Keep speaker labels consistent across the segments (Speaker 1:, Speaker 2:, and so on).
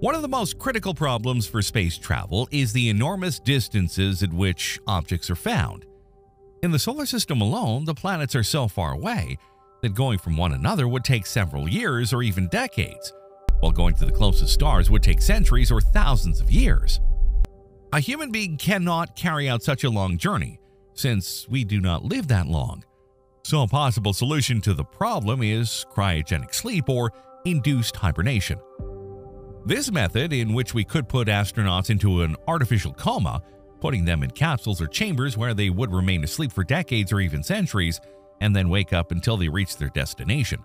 Speaker 1: One of the most critical problems for space travel is the enormous distances at which objects are found. In the solar system alone, the planets are so far away that going from one another would take several years or even decades, while going to the closest stars would take centuries or thousands of years. A human being cannot carry out such a long journey, since we do not live that long. So a possible solution to the problem is cryogenic sleep or induced hibernation. This method, in which we could put astronauts into an artificial coma, putting them in capsules or chambers where they would remain asleep for decades or even centuries, and then wake up until they reach their destination.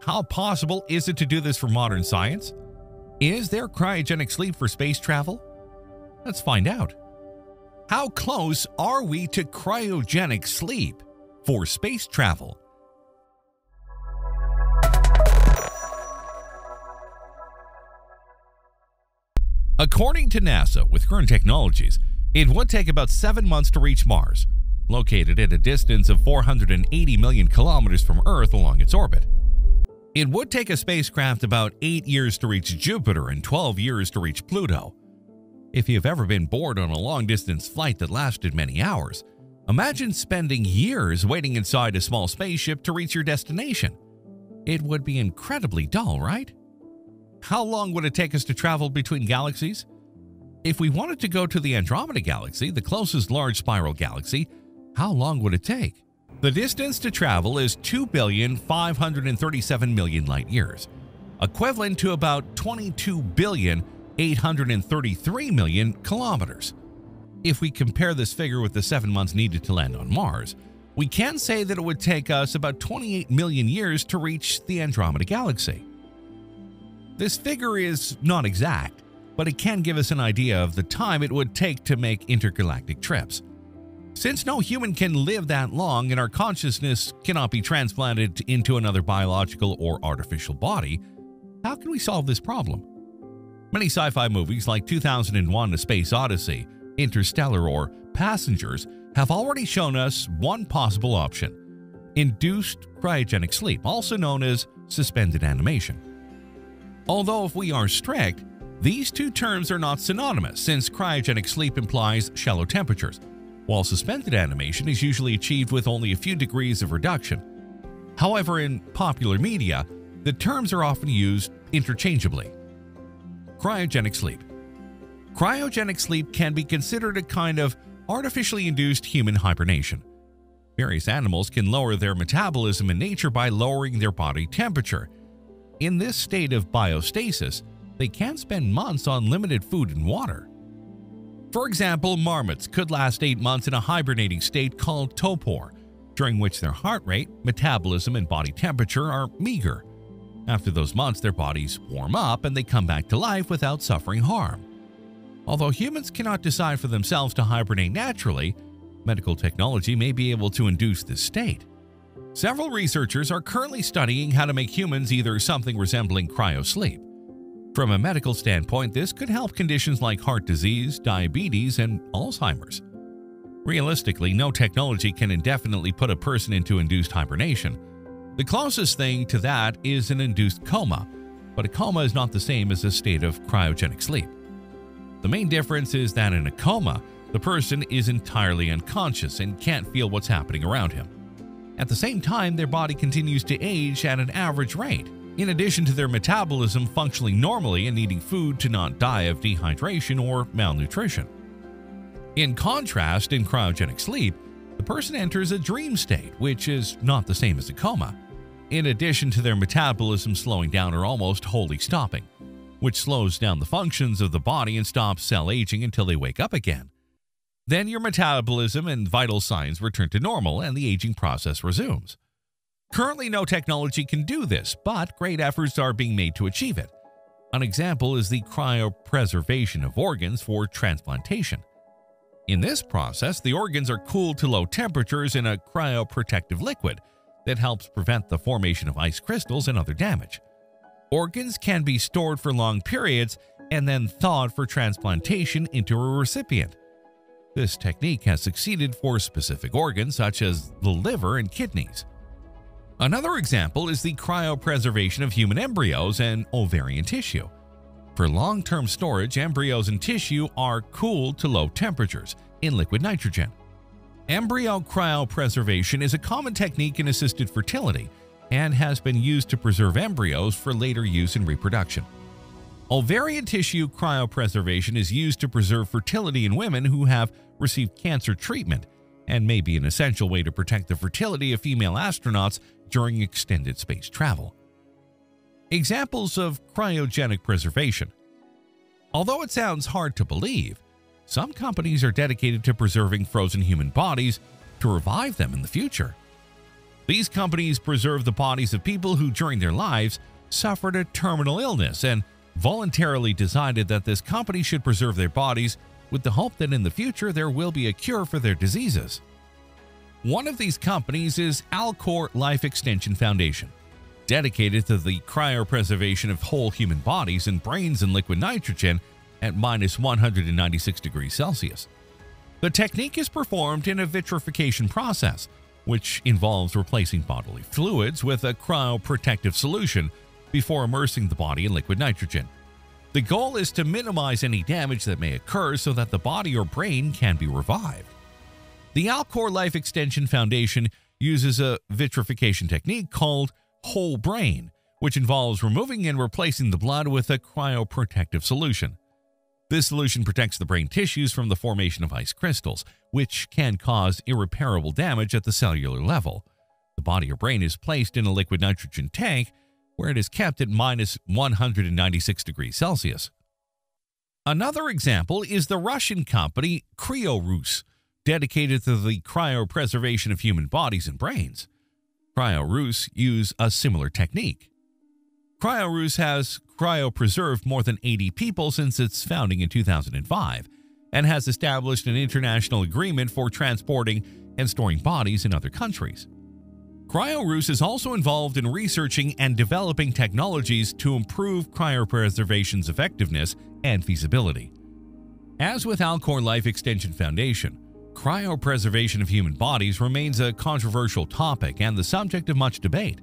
Speaker 1: How possible is it to do this for modern science? Is there cryogenic sleep for space travel? Let's find out. How close are we to cryogenic sleep for space travel? According to NASA, with current technologies, it would take about seven months to reach Mars, located at a distance of 480 million kilometers from Earth along its orbit. It would take a spacecraft about 8 years to reach Jupiter and 12 years to reach Pluto. If you've ever been bored on a long distance flight that lasted many hours, imagine spending years waiting inside a small spaceship to reach your destination. It would be incredibly dull, right? How long would it take us to travel between galaxies? If we wanted to go to the Andromeda Galaxy, the closest large spiral galaxy, how long would it take? The distance to travel is 2,537 million light years, equivalent to about 22,833 million kilometers. If we compare this figure with the seven months needed to land on Mars, we can say that it would take us about 28 million years to reach the Andromeda Galaxy. This figure is not exact, but it can give us an idea of the time it would take to make intergalactic trips. Since no human can live that long and our consciousness cannot be transplanted into another biological or artificial body, how can we solve this problem? Many sci fi movies like 2001 A Space Odyssey, Interstellar, or Passengers have already shown us one possible option induced cryogenic sleep, also known as suspended animation. Although, if we are strict, these two terms are not synonymous since cryogenic sleep implies shallow temperatures, while suspended animation is usually achieved with only a few degrees of reduction. However, in popular media, the terms are often used interchangeably. Cryogenic sleep. Cryogenic sleep can be considered a kind of artificially induced human hibernation. Various animals can lower their metabolism in nature by lowering their body temperature. In this state of biostasis, they can spend months on limited food and water. For example, marmots could last 8 months in a hibernating state called torpor, during which their heart rate, metabolism, and body temperature are meager. After those months, their bodies warm up and they come back to life without suffering harm. Although humans cannot decide for themselves to hibernate naturally, medical technology may be able to induce this state. Several researchers are currently studying how to make humans either something resembling cryosleep. From a medical standpoint, this could help conditions like heart disease, diabetes, and Alzheimer's. Realistically, no technology can indefinitely put a person into induced hibernation. The closest thing to that is an induced coma, but a coma is not the same as a state of cryogenic sleep. The main difference is that in a coma, the person is entirely unconscious and can't feel what's happening around him. At the same time, their body continues to age at an average rate, in addition to their metabolism functioning normally and needing food to not die of dehydration or malnutrition. In contrast, in cryogenic sleep, the person enters a dream state, which is not the same as a coma, in addition to their metabolism slowing down or almost wholly stopping, which slows down the functions of the body and stops cell aging until they wake up again. Then your metabolism and vital signs return to normal and the aging process resumes. Currently, no technology can do this, but great efforts are being made to achieve it. An example is the cryopreservation of organs for transplantation. In this process, the organs are cooled to low temperatures in a cryoprotective liquid that helps prevent the formation of ice crystals and other damage. Organs can be stored for long periods and then thawed for transplantation into a recipient. This technique has succeeded for specific organs such as the liver and kidneys. Another example is the cryopreservation of human embryos and ovarian tissue. For long term storage, embryos and tissue are cooled to low temperatures in liquid nitrogen. Embryo cryopreservation is a common technique in assisted fertility and has been used to preserve embryos for later use in reproduction. Ovarian tissue cryopreservation is used to preserve fertility in women who have received cancer treatment and may be an essential way to protect the fertility of female astronauts during extended space travel. Examples of cryogenic preservation. Although it sounds hard to believe, some companies are dedicated to preserving frozen human bodies to revive them in the future. These companies preserve the bodies of people who, during their lives, suffered a terminal illness and voluntarily decided that this company should preserve their bodies with the hope that in the future there will be a cure for their diseases. One of these companies is Alcor Life Extension Foundation, dedicated to the cryopreservation of whole human bodies and brains in liquid nitrogen at minus 196 degrees Celsius. The technique is performed in a vitrification process, which involves replacing bodily fluids with a cryoprotective solution before immersing the body in liquid nitrogen. The goal is to minimize any damage that may occur so that the body or brain can be revived. The Alcor Life Extension Foundation uses a vitrification technique called whole brain, which involves removing and replacing the blood with a cryoprotective solution. This solution protects the brain tissues from the formation of ice crystals, which can cause irreparable damage at the cellular level. The body or brain is placed in a liquid nitrogen tank where it is kept at minus 196 degrees Celsius. Another example is the Russian company KrioRus, dedicated to the cryopreservation of human bodies and brains. KrioRus use a similar technique. KrioRus has cryopreserved more than 80 people since its founding in 2005 and has established an international agreement for transporting and storing bodies in other countries. KrioRus is also involved in researching and developing technologies to improve cryopreservation's effectiveness and feasibility. As with Alcor Life Extension Foundation, cryopreservation of human bodies remains a controversial topic and the subject of much debate,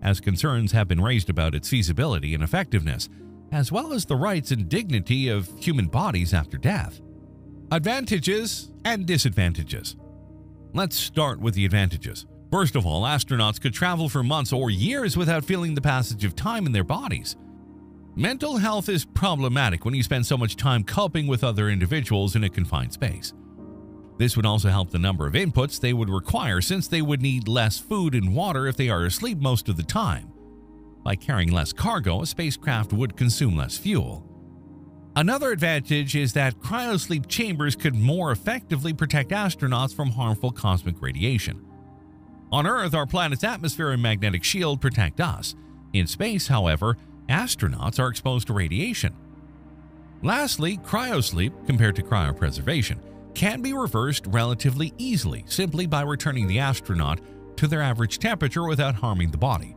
Speaker 1: as concerns have been raised about its feasibility and effectiveness, as well as the rights and dignity of human bodies after death. Advantages and disadvantages. Let's start with the advantages. First of all, astronauts could travel for months or years without feeling the passage of time in their bodies. Mental health is problematic when you spend so much time coping with other individuals in a confined space. This would also help the number of inputs they would require since they would need less food and water if they are asleep most of the time. By carrying less cargo, a spacecraft would consume less fuel. Another advantage is that cryosleep chambers could more effectively protect astronauts from harmful cosmic radiation. On Earth, our planet's atmosphere and magnetic shield protect us. In space, however, astronauts are exposed to radiation. Lastly, cryosleep, compared to cryopreservation, can be reversed relatively easily simply by returning the astronaut to their average temperature without harming the body.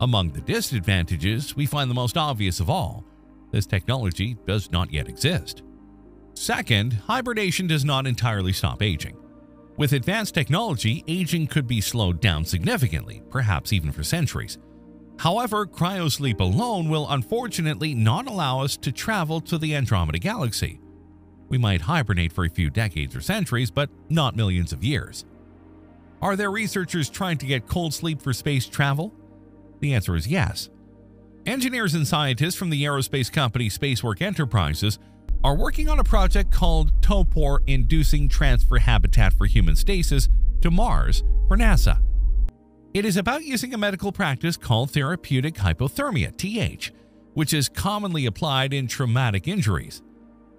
Speaker 1: Among the disadvantages, we find the most obvious of all. This technology does not yet exist. Second, hibernation does not entirely stop aging. With advanced technology, aging could be slowed down significantly, perhaps even for centuries. However, cryosleep alone will unfortunately not allow us to travel to the Andromeda Galaxy. We might hibernate for a few decades or centuries, but not millions of years. Are there researchers trying to get cold sleep for space travel? The answer is yes. Engineers and scientists from the aerospace company SpaceWorks Enterprises are working on a project called Torpor Inducing Transfer Habitat for Human Stasis to Mars for NASA. It is about using a medical practice called therapeutic hypothermia, TH, which is commonly applied in traumatic injuries.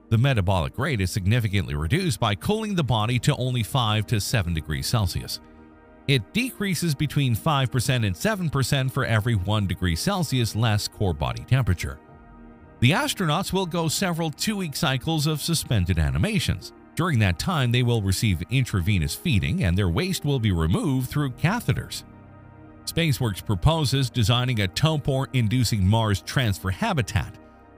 Speaker 1: The metabolic rate is significantly reduced by cooling the body to only 5 to 7 degrees Celsius. It decreases between 5% and 7% for every 1 degree Celsius less core body temperature. The astronauts will go several two-week cycles of suspended animations. During that time, they will receive intravenous feeding and their waste will be removed through catheters. SpaceWorks proposes designing a Torpor-inducing Mars transfer habitat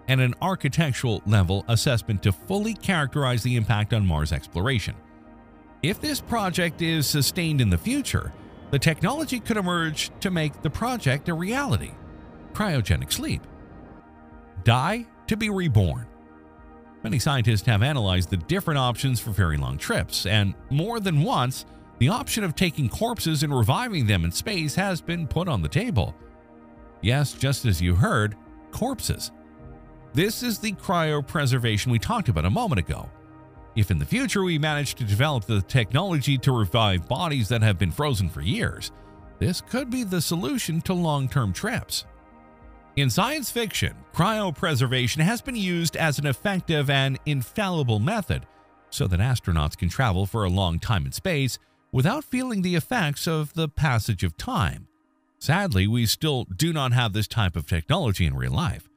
Speaker 1: and an architectural level assessment to fully characterize the impact on Mars exploration. If this project is sustained in the future, the technology could emerge to make the project a reality. Cryogenic sleep. Die to be reborn. Many scientists have analyzed the different options for very long trips, and more than once, the option of taking corpses and reviving them in space has been put on the table. Yes, just as you heard, corpses. This is the cryopreservation we talked about a moment ago. If in the future we manage to develop the technology to revive bodies that have been frozen for years, this could be the solution to long term trips. In science fiction, cryopreservation has been used as an effective and infallible method so that astronauts can travel for a long time in space without feeling the effects of the passage of time. Sadly, we still do not have this type of technology in real life.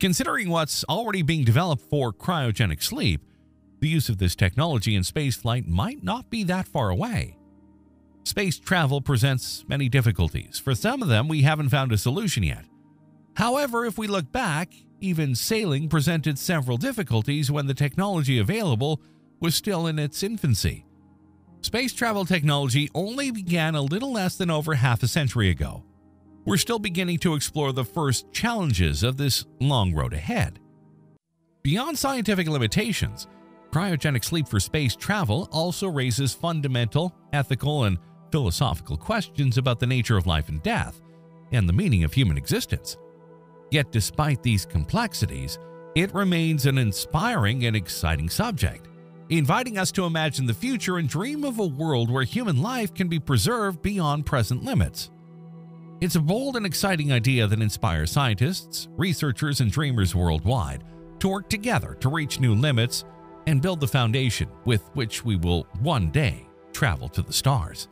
Speaker 1: Considering what's already being developed for cryogenic sleep, the use of this technology in spaceflight might not be that far away. Space travel presents many difficulties. For some of them, we haven't found a solution yet. However, if we look back, even sailing presented several difficulties when the technology available was still in its infancy. Space travel technology only began a little less than over half a century ago. We're still beginning to explore the first challenges of this long road ahead. Beyond scientific limitations, cryogenic sleep for space travel also raises fundamental, ethical, and philosophical questions about the nature of life and death and the meaning of human existence. Yet, despite these complexities, it remains an inspiring and exciting subject, inviting us to imagine the future and dream of a world where human life can be preserved beyond present limits. It's a bold and exciting idea that inspires scientists, researchers, and dreamers worldwide to work together to reach new limits and build the foundation with which we will one day travel to the stars.